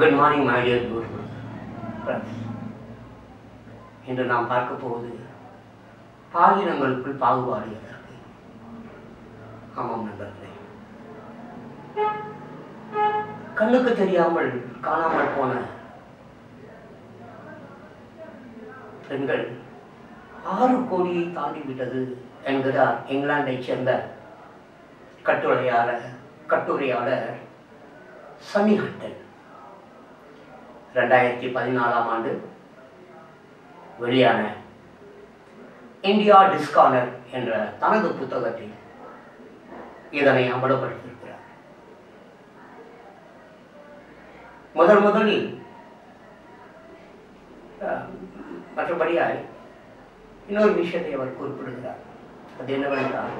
Good morning my dear friends இன்று நாம் பார்க்க போவது பாலினங்களுக்குள் பாகுபாடு எதற்கு ஆமாம் நண்பர்களே. கண்ணுக்கு தெரியாமல் காணாமல் போன பெண்கள் ஆறு கோடியை தாண்டி விட்டது என்கிறார் இங்கிலாந்தைச் சேர்ந்த கட்டுரையாளர் கட்டுரையாளர் சனி ஹட்டன். ரெண்டாயிரத்தி பதினாலாம் ஆண்டு வெளியான இந்தியா டிஸ்கானர் என்ற தனது புத்தகத்தில் இதனை அமலப்படுத்தியிருக்கிறார் முதல் முதலில் அஹ், மற்றபடியாய் இன்னொரு விஷயத்தை அவர் குறிப்பிடுகிறார். அது என்னவென்றால்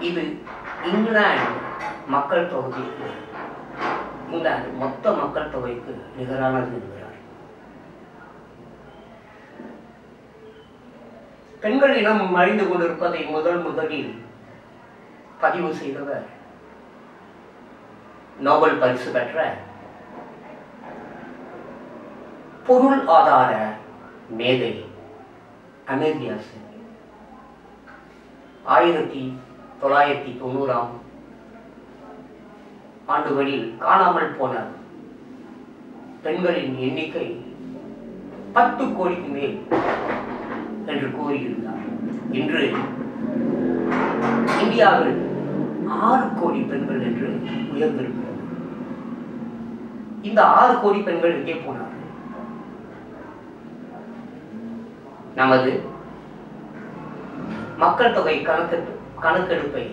இது இங்கிலாந்து மக்கள் தொகுதிக்கு இங்கிலாந்து மொத்த மக்கள் தொகைக்கு நிகரானது என்கிறார் பெண்களிடம் அறிந்து கொண்டிருப்பதை முதல் முதலில் பதிவு செய்தவர் நோபல் பரிசு பெற்ற பொருள் ஆதார மேதை அமேரியா சென். ஆயிரத்தி தொள்ளாயிரத்தி தொண்ணூறாம் ஆண்டுகளில் காணாமல் போன பெண்களின் எண்ணிக்கை பத்து கோடிக்கு மேல் என்று கூறியிருந்தார். இன்று இந்தியாவில் ஆறு கோடி பெண்கள் என்று உயர்ந்திருக்கிறது. இந்த ஆறு கோடி பெண்கள் எங்கே போனார்கள்? நமது மக்கள் தொகை கணக்கெடுப்பு கணக்கெடுப்பை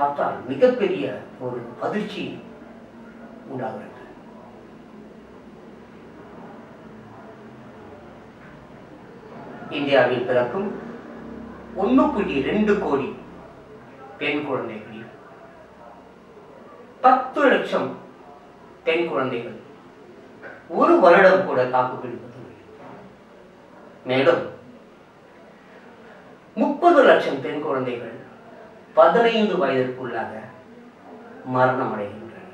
பார்த்தால் மிகப்பெரிய ஒரு அதிர்ச்சி உண்டாகிறது. இந்தியாவில் பிறக்கும் ஒன்று புள்ளி ரெண்டு கோடி பெண் குழந்தைகளில் பத்து லட்சம் பெண் குழந்தைகள். ஒரு வருடம் கூட தாக்குப்பிடிப்பது மேலும் முப்பது லட்சம் பெண் குழந்தைகள் பதினைந்து வயதிற்குள்ளாக மரணம் அடைகின்றனர்.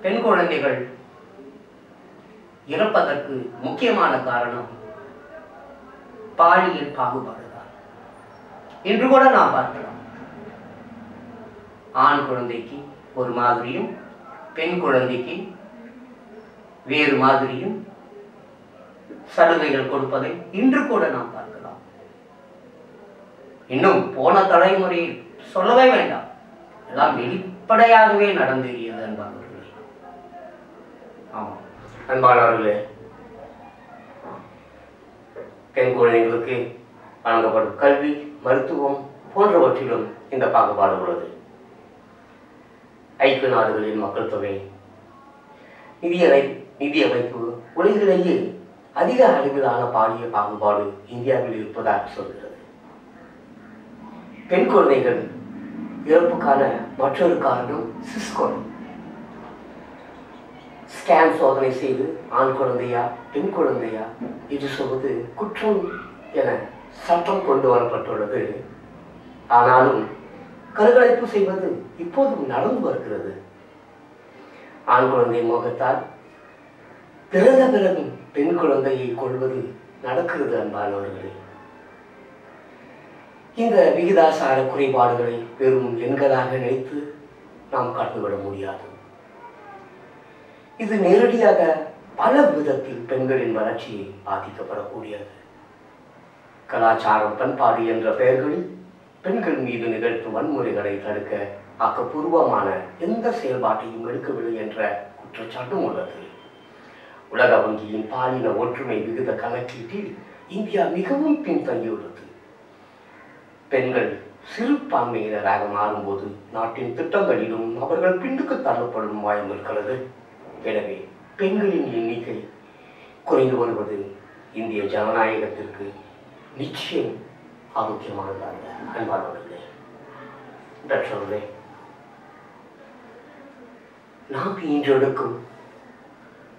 பெண் குழந்தைகள் இறப்பதற்கு முக்கியமான காரணம் பாலியல் பாகுபாடுதான். இன்று கூட நாம் பார்க்கலாம். ஆண் குழந்தைக்கு ஒரு மாதிரியும் பெண் குழந்தைக்கு வேறு மாதிரியும் சலுகைகள் கொடுப்பதை இன்று கூட நாம் பார்க்கலாம். இன்னும் போன தலைமுறையில் சொல்லவே வேண்டாம். எல்லாம் வெளிப்படையாகவே நடந்திருக்கிறது அன்பானவர்களே. ஆமாம். அன்பானவர்களே பெண் குழந்தைகளுக்கு வழங்கப்படும் கல்வி மருத்துவம் போன்றவற்றிலும் இந்த பாகுபாடு உள்ளது. ஐக்கிய நாடுகளின் மக்கள் தொகை நிதியமை நிதி அமைப்பு உலகிலேயே அதிக அளவிலான பாலிய பாகுபாடு இந்தியாவில் இருப்பதாக சொல்கிறது. பெண் குழந்தைகள் இறப்புக்கான மற்றொரு காரணம் சிஸ்கோன் ஸ்கேன் சோதனை செய்து ஆண் குழந்தையா பெண் குழந்தையா என்று சொல்வது குற்றம் என சட்டம் கொண்டு வரப்பட்டுள்ளது. ஆனாலும் கருகலைப்பு செய்வது இப்போதும் நடந்து வருகிறது. ஆண் குழந்தை முகத்தால் பிறந்த பிறகும் பெண் குழந்தையை கொள்வது நடக்கிறது அன்பானவர்களே. இந்த விகிதாசார குறைபாடுகளை பெரும் எண்களாக நினைத்து நாம் கடந்துவிட முடியாது. இது நேரடியாக பல விதத்தில் பெண்களின் வளர்ச்சியை பாதிக்கப்படக்கூடியது. கலாச்சாரம் பண்பாடு என்ற பெயர்களில் பெண்கள் மீது நிகழ்த்தும் வன்முறைகளை தடுக்க ஆக்கப்பூர்வமான எந்த செயல்பாட்டையும் எடுக்கவில்லை என்ற குற்றச்சாட்டும் உள்ளது. உலக வங்கியின் பாலின ஒற்றுமை விகித கணக்கீட்டில் இந்தியா மிகவும் பின்தங்கியுள்ளது. பெண்கள் சிறுபான்மையினராக மாறும்போது நாட்டின் திட்டங்களிலும் அவர்கள் பின்னுக்கு தள்ளப்படும் வாய்ப்பு இருக்கிறது. எனவே பெண்களின் எண்ணிக்கை குறைந்து வருவது இந்திய ஜனநாயகத்திற்கு நிச்சயம் ஆரோக்கியமானதாக அன்பானவர்களே டாக்டர்களே நாம் ஈன்றெடுக்கும்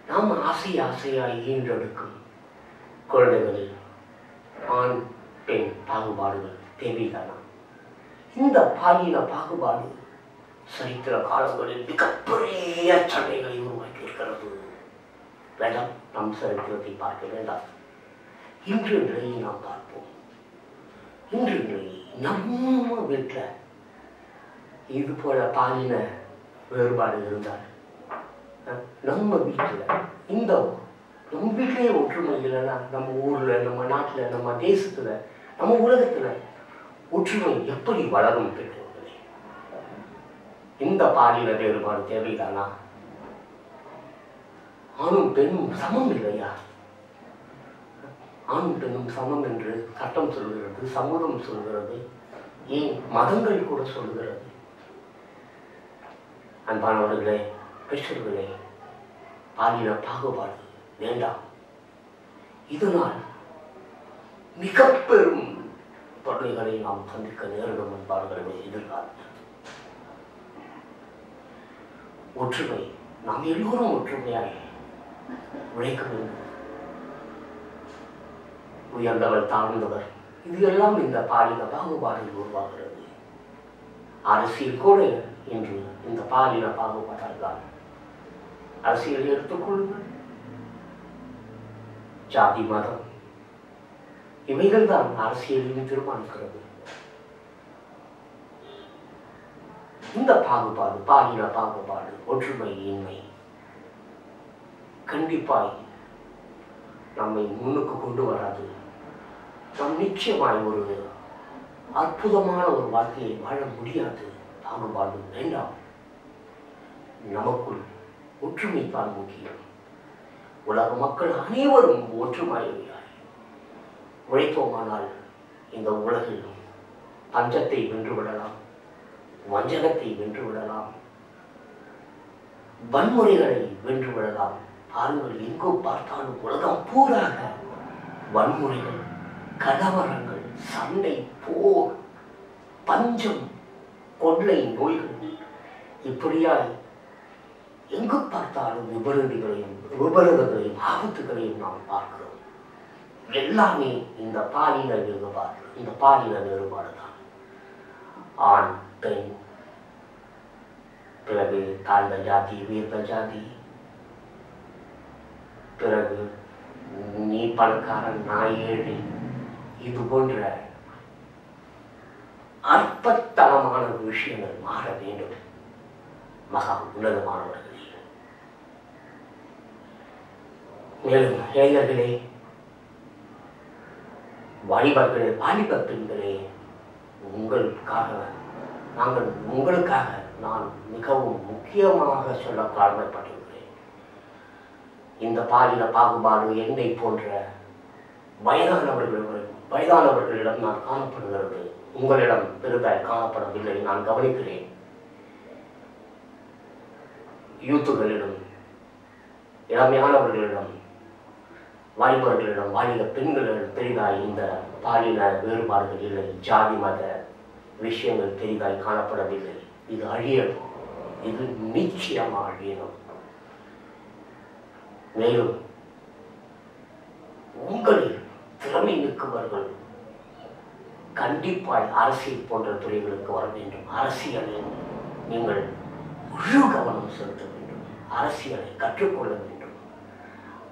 நாம் ஆசை ஆசையாய் ஈன்றெடுக்கும் குழந்தைகளில் ஆண் பெண் பாகுபாடுகள் தேவைதானா இந்த பாலியல பாகுபாடு சரித்திர காலங்களில் மிகப்பெரிய சண்டைகளை உருவாக்கியிருக்கிறது வேண்டாம் நம் சரித்திரத்தை பார்க்க வேண்டாம். இன்று நிலையை நாம் பார்ப்போம். இன்று நிலையை நம்ம வீட்டில் இது போல பாலின வேறுபாடு இருந்தால் நம்ம வீட்டில் இந்த நம்ம வீட்டிலேயே ஒற்றுமை இல்லைன்னா நம்ம ஊரில் நம்ம நாட்டில் நம்ம தேசத்தில் நம்ம உலகத்தில் ஒற்றுமை எப்படி வளரும் பெற்றோர்களே? இந்த பாலின வேறுபாடு தேவைதானா? ஆணும் பெண்ணும் சமம் இல்லையா? ஆணும் பெண்ணும் சமம் என்று சட்டம் சொல்கிறது சமூகம் சொல்கிறது ஏன் மதங்கள் கூட சொல்கிறது? அன்பானவர்களே பெற்றோர்களே பாலின பாகுபாடு வேண்டாம். இதனால் மிக பெரும் தொல்லைகளை நாம் சந்திக்க நேரிடும் என்பார்களே எதிர்காலம் ஒற்றுமை நாம் எல்லோரும் ஒற்றுமையாக உழைக்க வேண்டும். உயர்ந்தவர் தாழ்ந்தவர் இது எல்லாம் இந்த பாலின பாகுபாடில் உருவாகிறது. அரசியல் கூட இன்று இந்த பாலின பாகுபாடால் தான். அரசியல் எடுத்துக்கொள்ளுங்கள் ஜாதி மதம் இவைகள் தான் அரசியலையும் தீர்மானிக்கிறது. இந்த பாகுபாடு பாலின பாகுபாடு ஒற்றுமை இன்மை கண்டிப்பாய் நம்மை முன்னுக்கு கொண்டு வராது. நம் நிச்சயமாய் ஒரு அற்புதமான ஒரு வாழ்க்கையை வாழ முடியாது. பாகுபாடு வேண்டாம். நமக்குள் ஒற்றுமை தான் முக்கியம். உலக மக்கள் அனைவரும் ஒற்றுமை உழைப்போமானால் இந்த உலகில் பஞ்சத்தை வென்று விடலாம் வஞ்சகத்தை வென்று விடலாம் வன்முறைகளை வென்று விடலாம் பாருங்கள் எங்கு பார்த்தாலும் உலகம் பூராக வன்முறைகள் கலவரங்கள் சண்டை போர் பஞ்சம் கொள்ளை நோய்கள் இப்படியாய் எங்கு பார்த்தாலும் விபரீதங்களையும் விபரீதங்களையும் ஆபத்துகளையும் நாம் பார்க்கிறோம். எல்லாமே இந்த பாலின வேறுபாடு இந்த பாலின வேறுபாடு தான் ஆண் பெண் பிறகு தாழ்ந்த ஜாதி உயர்ந்த ஜாதி. பிறகு நீ பணக்காரன் நான் ஏழை. இது போன்ற அற்பத்தனமான விஷயங்கள் மாற வேண்டும். மகா உன்னதமானவர்களே. மேலும் இளைஞர்களே வாலிபர்களே வாலிப பெண்களே உங்களுக்காக நாங்கள் உங்களுக்காக நான் மிகவும் முக்கியமாக சொல்ல கடமைப்பட்டிருக்கிறேன். இந்த பாலின பாகுபாடு என்னை போன்ற வயதானவர்கள் வயதானவர்களிடம் நான் காணப்படுகிறது. உங்களிடம் பெரிதாய் காணப்படவில்லை நான் கவனிக்கிறேன். யூத்துகளிடம் இளமையானவர்களிடம் வாலிபர்களிடம் வாலிப பெண்களிடம் பெரிதாய் இந்த பாலின வேறுபாடுகள் இல்லை. ஜாதி மத விஷயங்கள் பெரிதாய் காணப்படவில்லை. இது அழியணும். இது நிச்சயமாக அழியணும் மேலும் உங்களில் திறமை மிக்கவர்கள் கண்டிப்பாய் அரசியல் போன்ற துறைகளுக்கு வர வேண்டும். அரசியலில் நீங்கள் முழு கவனம் செலுத்த வேண்டும். அரசியலை கற்றுக்கொள்ள வேண்டும்.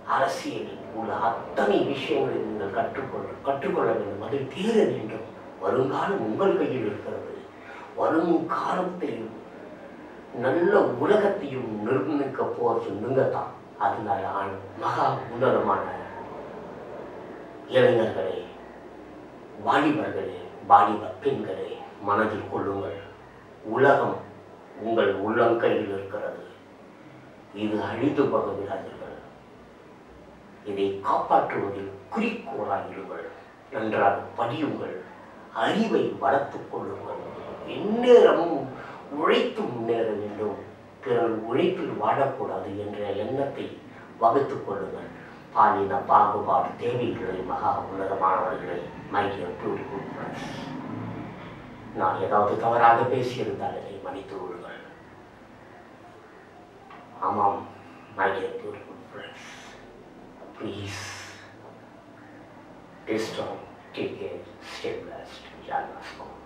அரசியலில் உள்ள அத்தனை விஷயங்களை நீங்கள் கற்றுக்கொள்ள கற்றுக்கொள்ள வேண்டும். அதில் தீர வேண்டும். வருங்காலம் உங்கள் கையில் இருக்கிறது. வரும் காலத்தையும் நல்ல உலகத்தையும் நிர்ணயிக்க போறது நீங்கள் தான் அதனால ஆண் மகா உன்னதமான இளைஞர்களே வாலிபர்களே வாலிப பெண்களே மனதில் கொள்ளுங்கள். உலகம் உங்கள் உள்ளங்கையில் இருக்கிறது. இது அழிந்து போக விடாதீர்கள் இதை காப்பாற்றுவதில் குறிக்கோளாய் இருங்கள். நன்றாக படியுங்கள். அறிவை வளர்த்துக் கொள்ளுங்கள். எந்நேரமும் உழைத்து முன்னேற வேண்டும். பிறர் உழைப்பில் வாழக்கூடாது என்ற எண்ணத்தை வகுத்துக் கொள்ளுங்கள். பாலின பாகுபாடு தேவைகளை மகா உன்னதமானவர்களை மை நான் ஏதாவது தவறாக பேசியிருந்தால் என்னை மன்னித்து விடுங்கள். ஆமாம் my beautiful friends is destroyed, taken, stabilized, Jala's code.